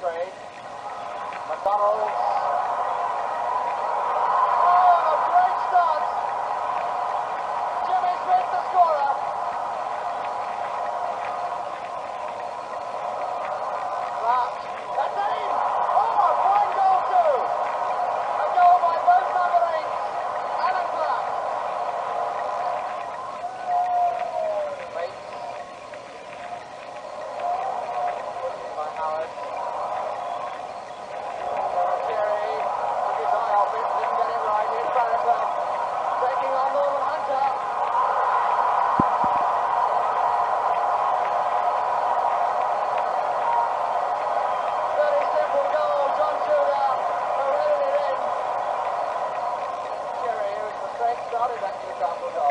trade. McDonald's Chicago Dogs.